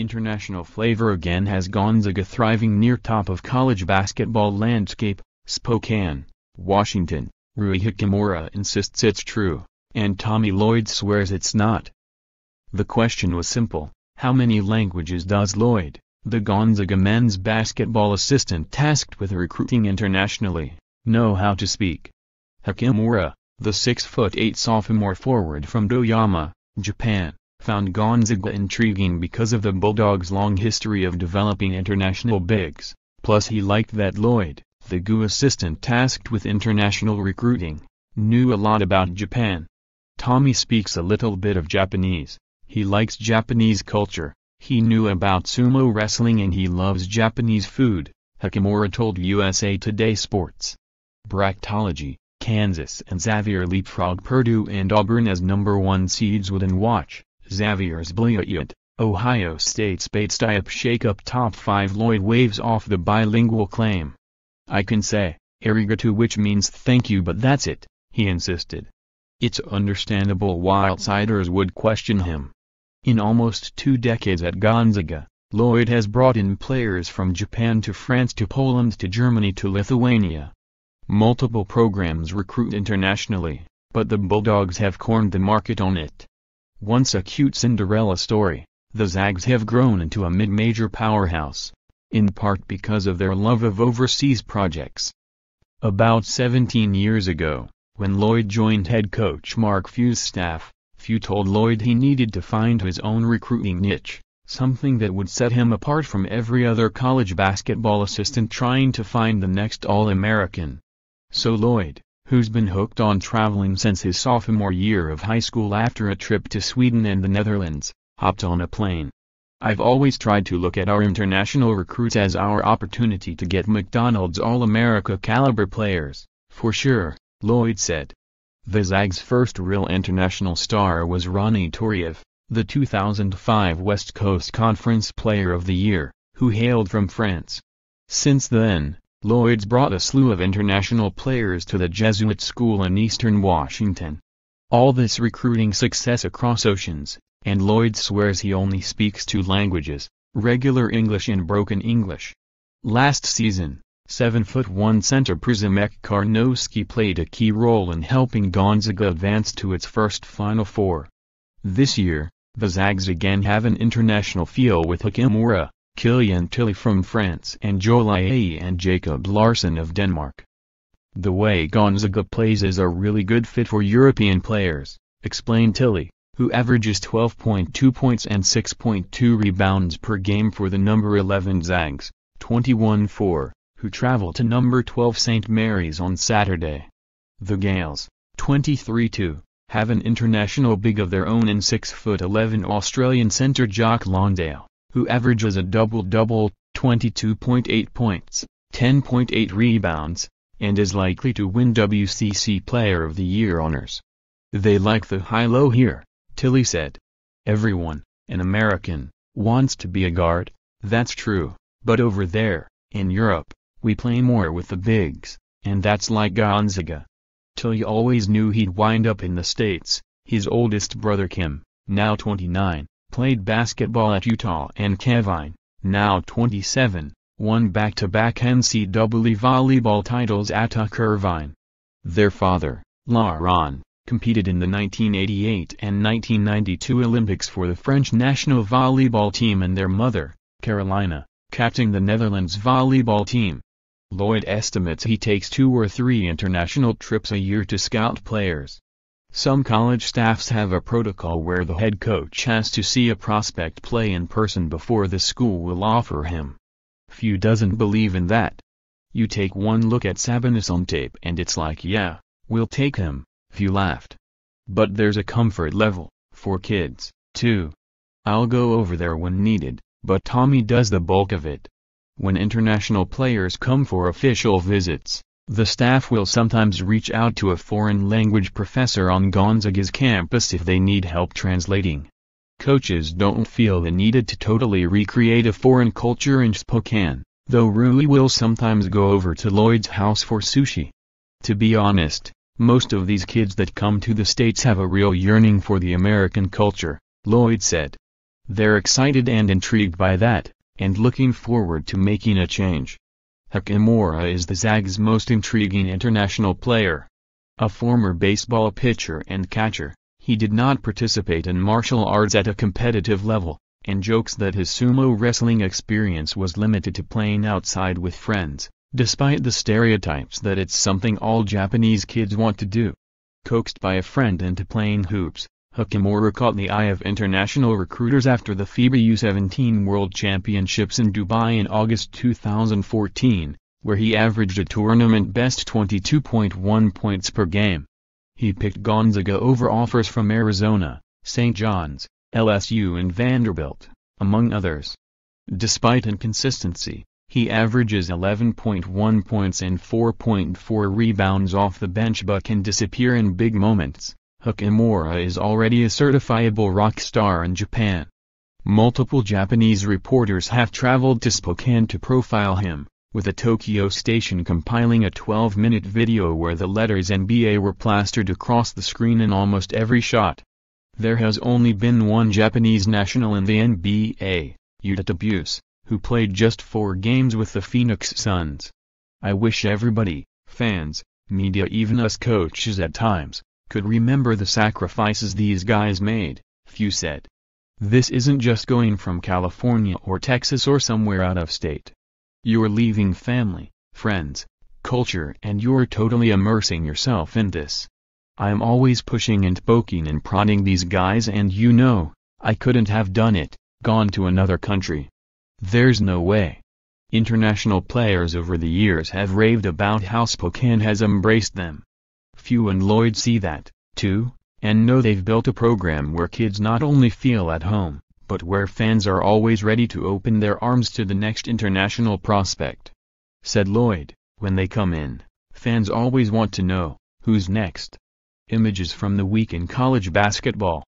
International flavor again has Gonzaga thriving near top of college basketball landscape, Spokane, Washington. Rui Hachimura insists it's true, and Tommy Lloyd swears it's not. The question was simple, how many languages does Lloyd, the Gonzaga men's basketball assistant tasked with recruiting internationally, know how to speak? Hachimura, the 6'8 sophomore forward from Toyama, Japan, found Gonzaga intriguing because of the Bulldogs' long history of developing international bigs, plus he liked that Lloyd, the GU assistant tasked with international recruiting, knew a lot about Japan. Tommy speaks a little bit of Japanese, he likes Japanese culture, he knew about sumo wrestling and he loves Japanese food, Hachimura told USA Today Sports. Bracketology, Kansas and Xavier leapfrog Purdue and Auburn as number one seeds within watch, Xavier's Blizzard, Ohio State's Bates-Diop shake-up top 5 Lloyd waves off the bilingual claim. I can say, arigato which means thank you but that's it, he insisted. It's understandable why outsiders would question him. In almost two decades at Gonzaga, Lloyd has brought in players from Japan to France to Poland to Germany to Lithuania. Multiple programs recruit internationally, but the Bulldogs have cornered the market on it. Once a cute Cinderella story, the Zags have grown into a mid-major powerhouse in part because of their love of overseas projects. About 17 years ago, when Lloyd joined head coach Mark Few's staff, Few told Lloyd he needed to find his own recruiting niche, something that would set him apart from every other college basketball assistant trying to find the next All-American. So Lloyd, who's been hooked on traveling since his sophomore year of high school after a trip to Sweden and the Netherlands, hopped on a plane I've always tried to look at our international recruits as our opportunity to get McDonald's All-America caliber players, for sure, Lloyd said. The Zags' first real international star was Ronnie Turiaf, the 2005 West Coast Conference Player of the Year, who hailed from France. Since then, Lloyd's brought a slew of international players to the Jesuit school in eastern Washington. All this recruiting success across oceans, and Lloyd swears he only speaks two languages, regular English and broken English. Last season, 7'1 center Przemek Karnowski played a key role in helping Gonzaga advance to its first Final Four. This year, the Zags again have an international feel with Hachimura, Killian Tillie from France and Ayayi and Jacob Larsen of Denmark. The way Gonzaga plays is a really good fit for European players, explained Tillie, who averages 12.2 points and 6.2 rebounds per game for the number 11 Zags, 21-4, who travel to number 12 St. Mary's on Saturday. The Gaels, 23-2, have an international big of their own in 6'11 Australian centre Jock Landale, who averages a double-double, 22.8 points, 10.8 rebounds, and is likely to win WCC Player of the Year honors. They like the high-low here. Tillie said. Everyone, an American, wants to be a guard, that's true, but over there, in Europe, we play more with the bigs, and that's like Gonzaga. Tillie always knew he'd wind up in the States, his oldest brother Kim, now 29, played basketball at Utah and Kevin, now 27, won back-to-back NCAA volleyball titles at Irvine. Their father, Laurent, competed in the 1988 and 1992 Olympics for the French national volleyball team and their mother, Carolina, captained the Netherlands volleyball team. Lloyd estimates he takes two or three international trips a year to scout players. Some college staffs have a protocol where the head coach has to see a prospect play in person before the school will offer him. Few doesn't believe in that. You take one look at Sabonis on tape and it's like yeah, we'll take him. Few laughed. But there's a comfort level, for kids, too. I'll go over there when needed, but Tommy does the bulk of it. When international players come for official visits, the staff will sometimes reach out to a foreign language professor on Gonzaga's campus if they need help translating. Coaches don't feel the needed to totally recreate a foreign culture in Spokane, though Rui will sometimes go over to Lloyd's house for sushi. To be honest, most of these kids that come to the States have a real yearning for the American culture, Lloyd said. They're excited and intrigued by that, and looking forward to making a change. Hachimura is the Zags most intriguing international player. A former baseball pitcher and catcher, he did not participate in martial arts at a competitive level, and jokes that his sumo wrestling experience was limited to playing outside with friends, despite the stereotypes that it's something all Japanese kids want to do. Coaxed by a friend into playing hoops, Hachimura caught the eye of international recruiters after the FIBA U17 World Championships in Dubai in August 2014, where he averaged a tournament-best 22.1 points per game. He picked Gonzaga over offers from Arizona, St. John's, LSU and Vanderbilt, among others. Despite inconsistency, he averages 11.1 points and 4.4 rebounds off the bench but can disappear in big moments. Hachimura is already a certifiable rock star in Japan. Multiple Japanese reporters have traveled to Spokane to profile him, with a Tokyo station compiling a 12-minute video where the letters NBA were plastered across the screen in almost every shot. There has only been one Japanese national in the NBA, Yuta Tabuse, who played just four games with the Phoenix Suns. I wish everybody, fans, media even us coaches at times, could remember the sacrifices these guys made, Few said. This isn't just going from California or Texas or somewhere out of state. You're leaving family, friends, culture and you're totally immersing yourself in this. I'm always pushing and poking and prodding these guys and you know, I couldn't have done it, gone to another country. There's no way. International players over the years have raved about how Spokane has embraced them. Few and Lloyd see that, too, and know they've built a program where kids not only feel at home, but where fans are always ready to open their arms to the next international prospect. Said Lloyd, when they come in, fans always want to know, who's next? Images from the week in college basketball.